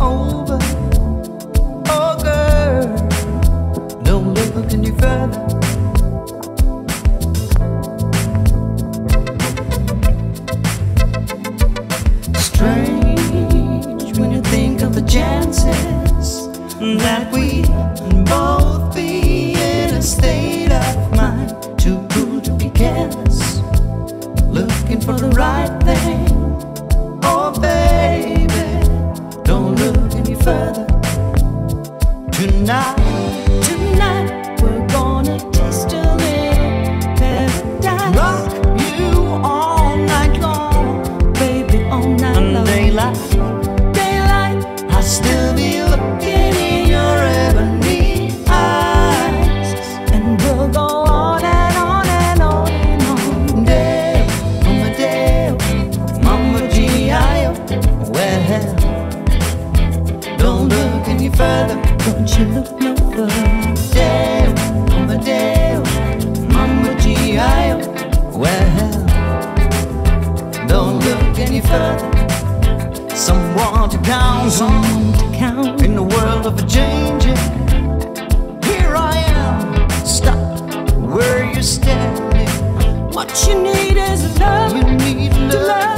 over. Oh, girl, don't look any further. Strange when you think of the chances that we can both be in a state of mind too cool to be careless, looking for the right thing. Further. Tonight, tonight we're gonna taste a little paradise. Rock you all night long, baby, all night long. Daylight, daylight, I'll still be looking further. Don't you look no further. Dale, Mama Dale, Mama G.I.O. Well, don't look any further. Someone to count on to count in the world of a changing. Here I am, stop where you're standing. What you need is love. You need love.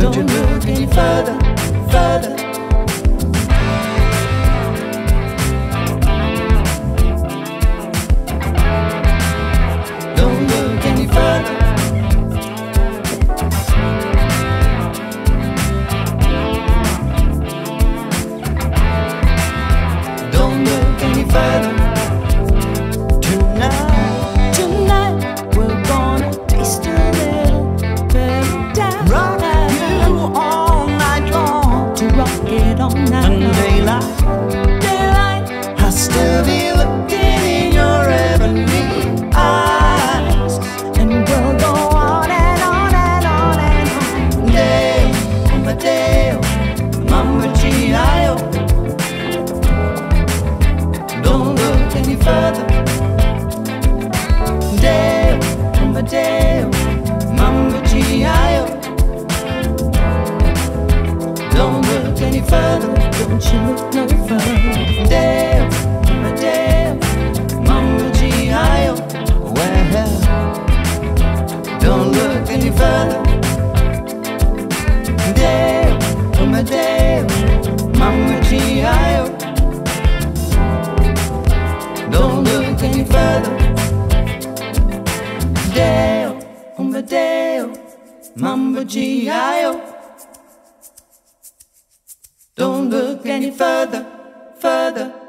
Don't you look any further, further. Still be looking in your ebony eyes, and we'll go on and on and on and on. Mama. Don't look any further. Mama. Don't look any further. Don't you look no further. Dale, further. Dale, Mama Dale, G.I.O. Don't look any further, further.